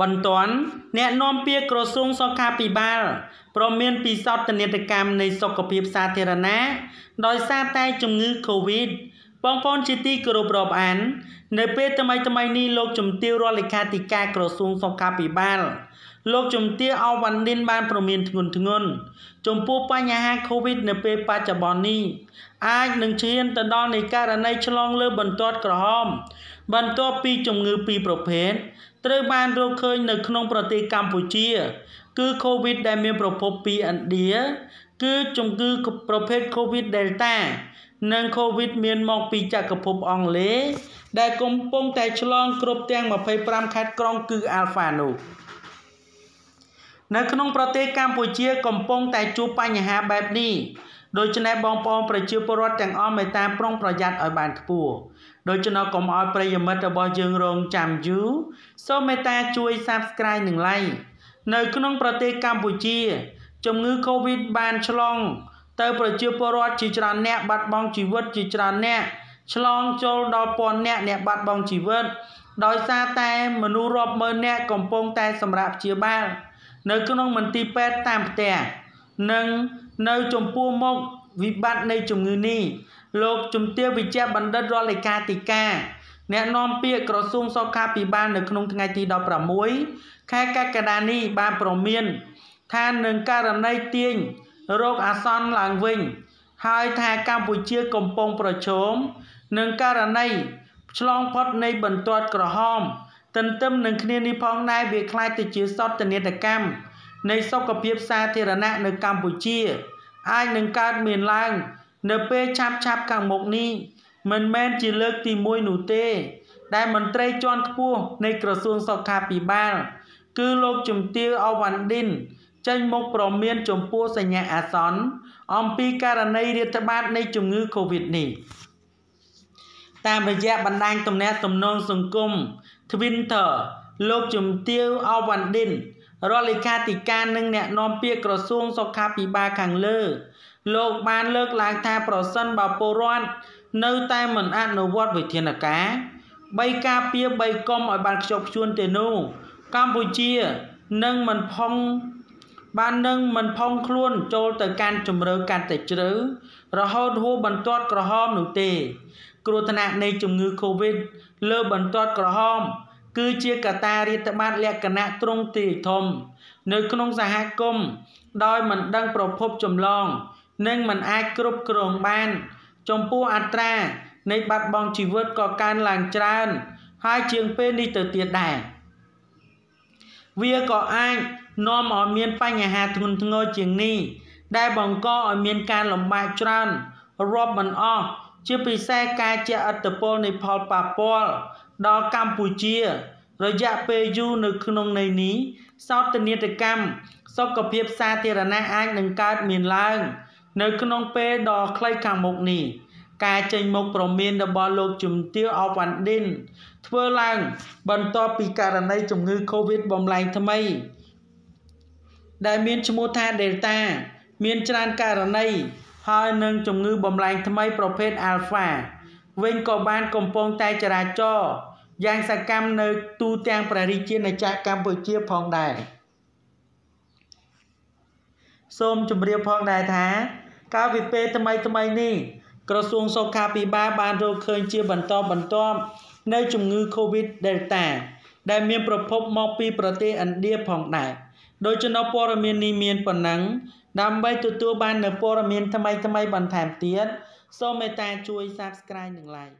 បន្ទាន់អ្នកនាំពាក្យក្រសួងសុខាភិបាលព្រមមានពិសោធន៍ទកម្មនៃសុខភាពសាធារណៈដោយសារតែជំងឺ Covid បងប្អូនជាទីគោរពរាប់អាន នៅពេលថ្មីថ្មីនេះលោកជំទាវរដ្ឋលេខាធិការក្រសួងសុខាភិបាលលោកជំទាវអវ៉ាន់ឌិនបានប្រមានធ្ងន់ធ្ងរចំពោះបញ្ហា Covid នៅពេលបច្ចុប្បន្ននេះអាចនឹងឈានទៅដល់នៃករណីឆ្លងលើបន្ទាត់ក្រហម បន្ទាប់ពីជំងឺពីរប្រភេទត្រូវបានរកឃើញនៅក្នុងប្រទេសកម្ពុជា គឺ COVID ដែលមានប្រភពពីឥណ្ឌាគឺជំងឺប្រភេទ COVID Delta និង COVID មានមកពីចក្រភពអង់គ្លេសដែលកំពុងតែឆ្លងគ្រប់ទាំង25ខេត្តក្រុងគឺ Alpha នោះនៅក្នុងប្រទេសកម្ពុជាកំពុងតែជួបបញ្ហាបែបនេះ ដូច្នេះបងប្អូនប្រជាពលរដ្ឋទាំងអស់មេត្តាប្រុងប្រយ័ត្នឲ្យបានខ្ពស់ដូច្នោះកុំឲ្យប្រិយមិត្តរបស់យើងរងចាំយូរសូមមេត្តាជួយ Subscribe និង Like នៅក្នុងប្រទេសកម្ពុជា ជំងឺ Covid បានឆ្លង ទៅប្រជាពលរដ្ឋជាច្រើនអ្នកបាត់បង់ជីវិតជាច្រើនអ្នកឆ្លងចូលដល់ពាន់អ្នកអ្នកបាត់បង់ជីវិត ដោយសារតែមនុស្សរាប់ម៉ឺនអ្នកកំពុងតែសម្រាប់ព្យាបាលនៅក្នុងមន្ទីរពេទ្យតាមផ្ទះ និងនៅចំពោះមុខវិបត្តិនៃជំងឺនេះលោកជំទាវវិជ្ជបណ្ឌិតរដ្ឋលេខាធិការអ្នកនាំពាក្យក្រសួងសុខាភិបាលនៅក្នុងថ្ងៃទី16ខែកក្កដានេះបានប្រមានថានឹងករណីទាញរោគអាសន្នឡើងវិញ ហើយថាកម្ពុជាកំពុងប្រឈមនឹងករណីឆ្លងផុតនៃបន្ទាត់ក្រហមទន្ទឹមនឹងគ្នានេះផងដែរវាคล้ายទៅជាសត្វតនិតកម្ម នៃសុខភាពសាធារណៈនៅកម្ពុជាអាចនឹងកើតមានឡើង នៅពេលឆាប់ឆាប់ខាងមុខនេះមិនមែនជាលើកទី1នោះទេ ដែលមន្ត្រីជាន់ខ្ពស់នៃក្រសួងសុខាភិបាល គឺលោកជំទាវអវ៉ាន់ឌិនចេញមកប្រមានចំពោះសញ្ញាអាសន្នអំពីករណីរាតត្បាតនៃជំងឺ Covid នេះតាមរយៈបណ្ដាញទំនាក់ទំនងសង្គម Twitter លោកជំទាវអវ៉ាន់ឌិន រដ្ឋលេខាធិការនិងអ្នកនាំពាក្យក្រសួងសុខាភិបាលខាងលើ លោកបានលើកឡើងថាប្រសិនបើពលរដ្ឋនៅតែមិនអនុវត្តវិធានការ3ការពារ3កុំឲ្យបានខ្ជាប់ខ្ជួនទេនោះកម្ពុជានឹងមិនផុងបាននឹងមិនផុងខ្លួនចូលទៅកាន់ជំរឿកាន់តែជ្រៅរហូតហួសបន្ទាត់ក្រហមនោះទេ គ្រោះថ្នាក់នៃជំងឺ Covid លើបន្ទាត់ក្រហម គឺជាកត្តារាតត្បាតលក្ខណៈទ្រង់ទ្រាយធំ នៅក្នុងសហគមន៍ដោយមិនដឹងប្រភពចម្លង និងមិនអាចគ្រប់គ្រងបាន ចំពោះអត្រានៃបាត់បង់ជីវិតក៏កើនឡើងច្រើន ហើយជាងពេលនេះទៅទៀតដែរវាក៏អាចនាំឲ្យមានបញ្ហាធ្ងន់ធ្ងរជាងនេះដែលបង្កឲ្យមានការលំបាកច្រើនរាប់មិនអស់ ជាពិសេសការជះឥទ្ធិពលនៃផលប៉ះពាល់ដល់កម្ពុជា រយៈពេលយូរនៅក្នុងន័យនេះសោតនីតកម្មសុខភាពសាធារណៈអាចនឹងកើតមានឡើង នៅក្នុងពេលដ៏ខ្លីខាងមុខនេះការចេញមុខប្រមានរបស់លោកជំទាវអវ៉ាន់ឌិនធ្វើឡើង បន្ទាប់ពីករណីជំងឺ Covid បំលែងថ្មី ដែលមានឈ្មោះថា Delta មានច្រើនករណី ហើយនឹងជំងឺបំលែងថ្មីប្រភេទ Alpha វិញក៏បានកំពុងតែចរាចរយ៉ាងសកម្មនៅទូទាំងព្រះរាជាណាចក្រកម្ពុជាផងដែរសូមជម្រាបផងដែរថា កាលពីពេលថ្មីថ្មីនេះក្រសួងសុខាភិបាលបានរកឃើញជាបន្តបន្ទាប់នៅជំងឺ Covid Delta ដែលមានប្រភពមកពីប្រទេសឥណ្ឌាផងដែរ ដោយចំណុចព័ត៌មាននេះមានប៉ុណ្ណឹងដើម្បីទទួលបាននូវព័ត៌មានថ្មីថ្មីបន្ថែមទៀតសូមមេត្តាជួយ Subscribe និង Like